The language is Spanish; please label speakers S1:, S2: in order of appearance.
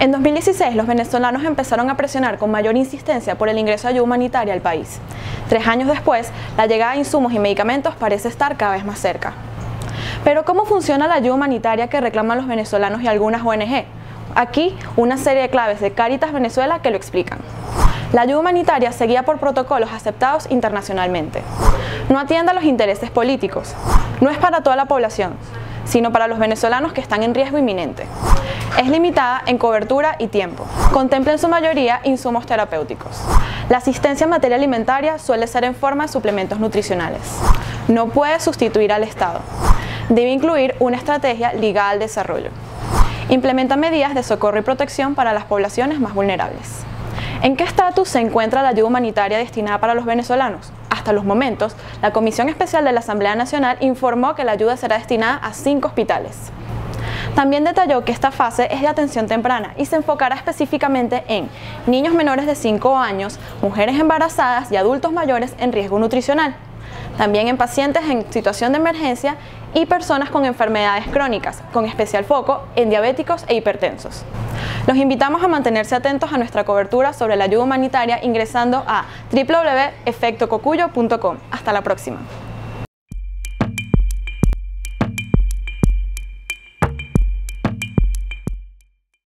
S1: En 2016, los venezolanos empezaron a presionar con mayor insistencia por el ingreso de ayuda humanitaria al país. Tres años después, la llegada de insumos y medicamentos parece estar cada vez más cerca. Pero ¿cómo funciona la ayuda humanitaria que reclaman los venezolanos y algunas ONG? Aquí una serie de claves de Caritas Venezuela que lo explican. La ayuda humanitaria se guía por protocolos aceptados internacionalmente. No atiende a los intereses políticos. No es para toda la población, sino para los venezolanos que están en riesgo inminente. Es limitada en cobertura y tiempo. Contempla en su mayoría insumos terapéuticos. La asistencia en materia alimentaria suele ser en forma de suplementos nutricionales. No puede sustituir al Estado. Debe incluir una estrategia ligada al desarrollo. Implementa medidas de socorro y protección para las poblaciones más vulnerables. ¿En qué estatus se encuentra la ayuda humanitaria destinada para los venezolanos? Hasta los momentos, la Comisión Especial de la Asamblea Nacional informó que la ayuda será destinada a cinco hospitales. También detalló que esta fase es de atención temprana y se enfocará específicamente en niños menores de 5 años, mujeres embarazadas y adultos mayores en riesgo nutricional también en pacientes en situación de emergencia y personas con enfermedades crónicas, con especial foco en diabéticos e hipertensos. Los invitamos a mantenerse atentos a nuestra cobertura sobre la ayuda humanitaria ingresando a www.efectococuyo.com. Hasta la próxima.